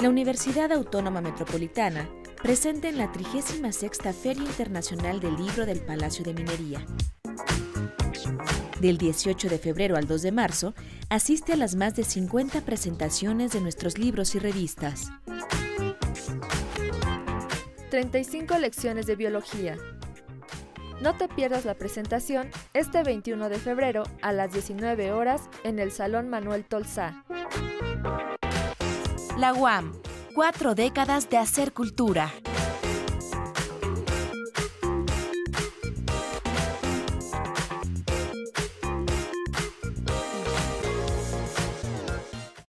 La Universidad Autónoma Metropolitana presenta en la 36 Feria Internacional del Libro del Palacio de Minería. Del 18 de febrero al 2 de marzo, asiste a las más de 50 presentaciones de nuestros libros y revistas. 35 lecciones de biología. No te pierdas la presentación este 21 de febrero a las 19 horas en el Salón Manuel Tolzá. La UAM, cuatro décadas de hacer cultura.